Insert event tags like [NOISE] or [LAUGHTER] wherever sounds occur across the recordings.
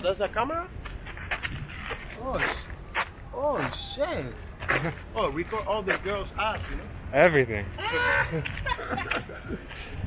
that's a camera? Oh, sh- oh shit. [LAUGHS] Oh, record all the girls' ass, you know? Everything. [LAUGHS]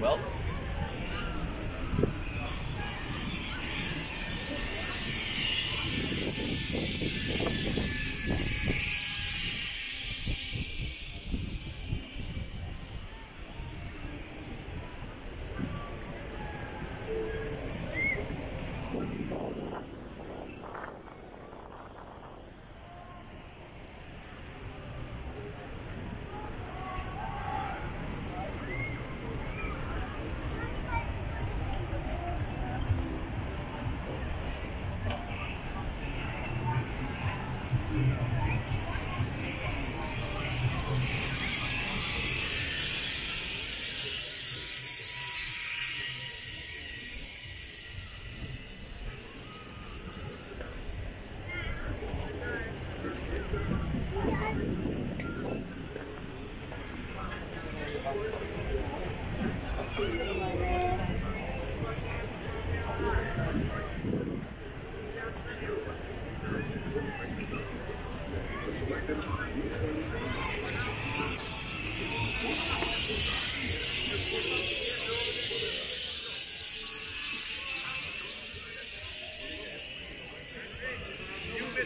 Wel.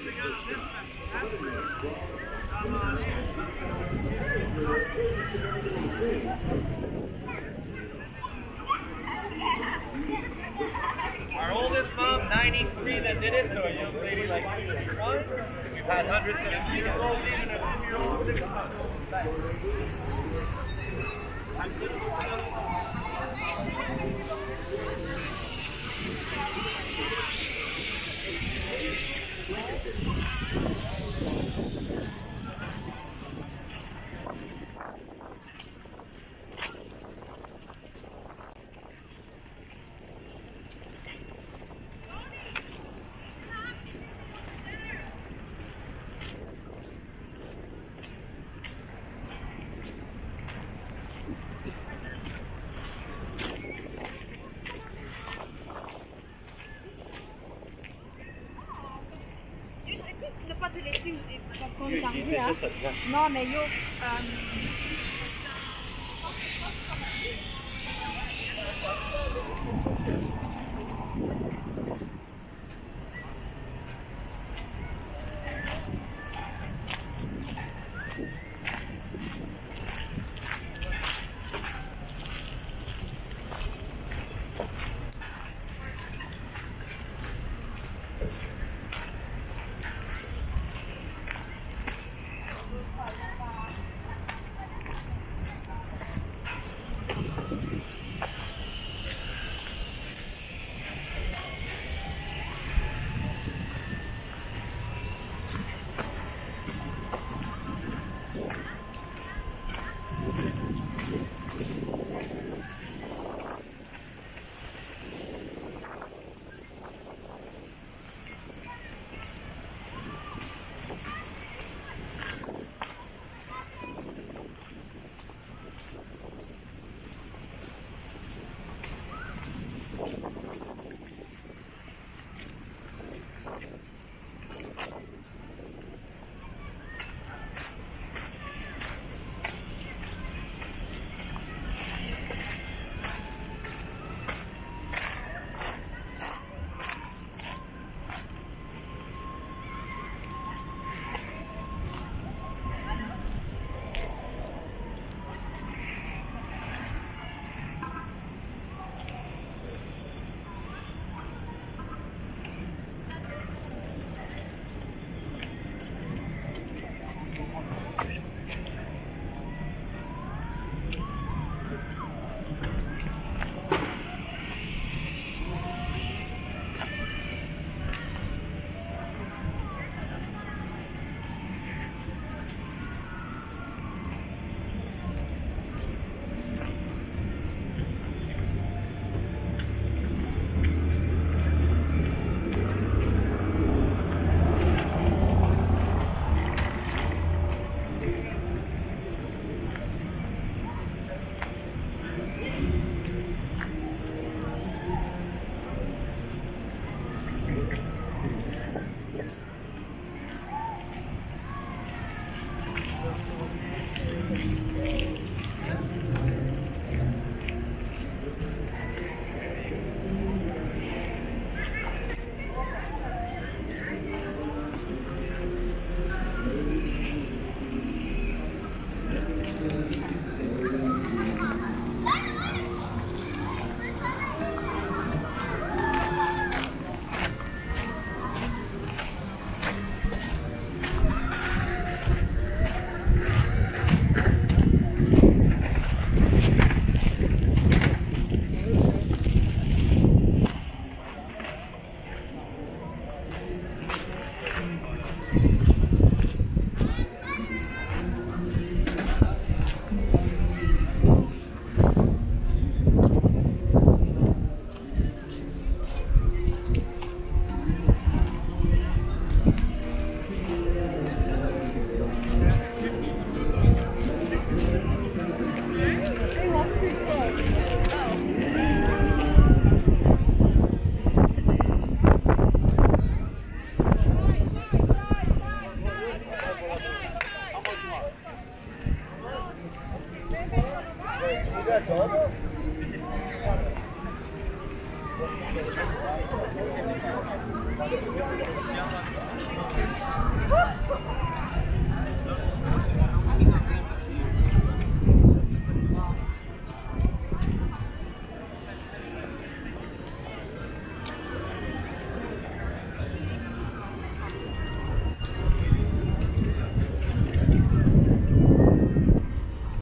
Our oldest mom, 93, that did it, so a young lady like 51. We've had hundreds of years old, even a two-year-old, six months. Pas te laisser ou des popcorn garder, hein. Non, mais yo, euh, Woo!